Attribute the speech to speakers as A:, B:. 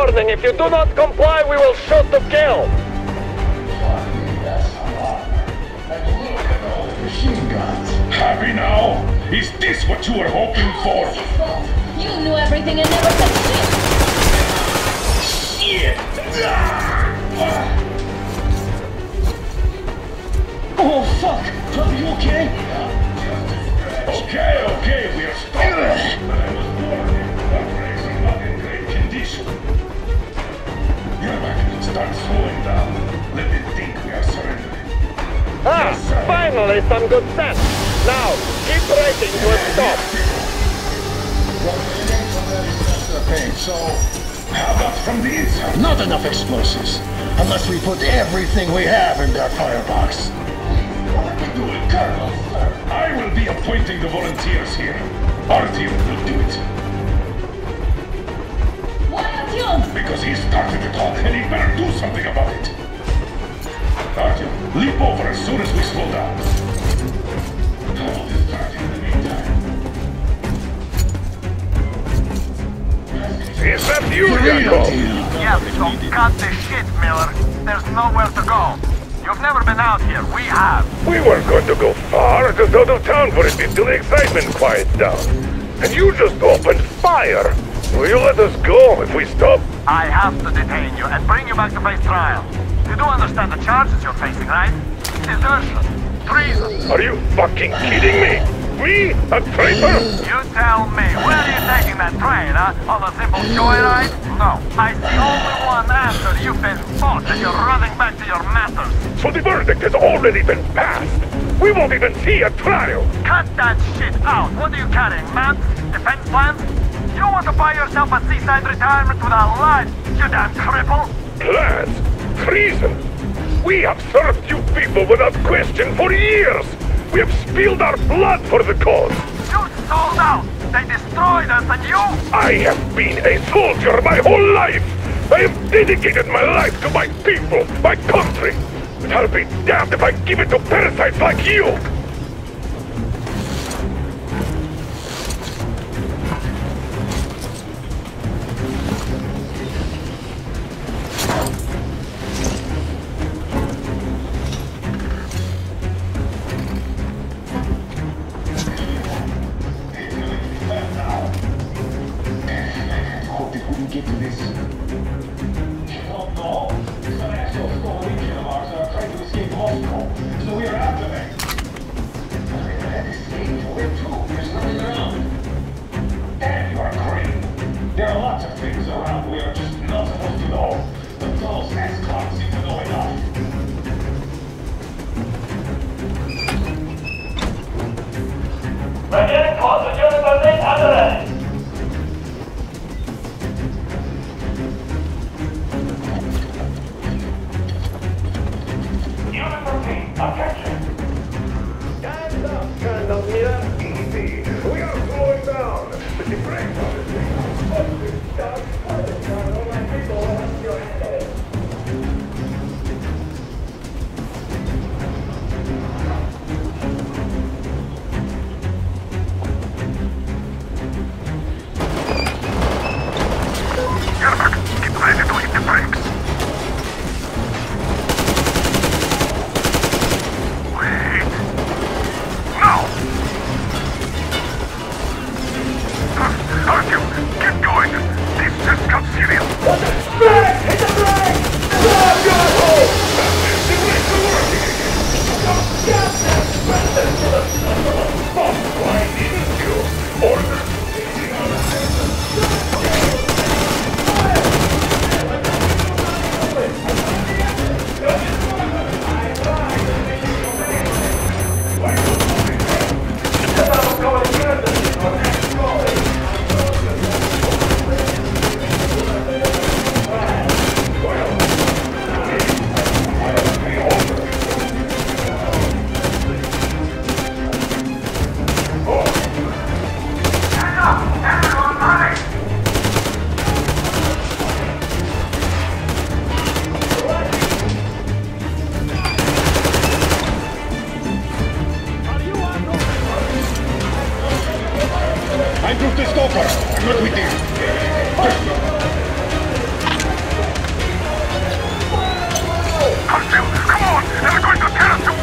A: warning. If you do not comply, we will shoot to kill.
B: Machine guns.
C: Happy now? Is this what you were hoping for?
D: You knew everything and never said shit. Ah!
B: Oh fuck! Are you okay?
C: Okay, okay, we are stopping. Start slowing down. Let me think we are surrendering.
A: Ah, finally some good sense. Now, keep braking to a stop.
B: Okay, so
C: How about from the inside?
B: not enough explosives. Unless we put everything we have in that firebox.
C: What are we doing, Colonel? I will be appointing the volunteers here. Artyom will do it. Because he started it all, and he better do something about it. Artyom, leap over as soon as we slow down. Hold this Artyom in the meantime. Is that you, Yakov?
A: Yes, so cut the shit, Miller. There's nowhere to go. You've never been out here. We have.
E: We weren't going to go far, just out of town for a bit till the excitement quiets down. And you just opened fire. Will you let us go if we stop?
A: I have to detain you and bring you back to face trial. You do understand the charges you're facing, right? Desertion, treason.
E: Are you fucking kidding me? Me? A traitor?
A: You tell me, where are you taking that train, huh? On a simple joyride? No, I see only one answer. You've been fought and you're running back to your masters.
E: So the verdict has already been passed. We won't even see a trial.
A: Cut that shit out. What are you carrying, man? Defense plans? You don't want to buy yourself a seaside retirement with without life, you damn cripple?
E: Plans? Treason? We have served you people without question for years. We have spilled our blood for the cause.
A: You sold out. They destroyed us and you...
E: I have been a soldier my whole life. I have dedicated my life to my people, my country. But I'll be damned if I give it to parasites like you.
C: To this.
E: Come on!
C: They're going to tear us apart!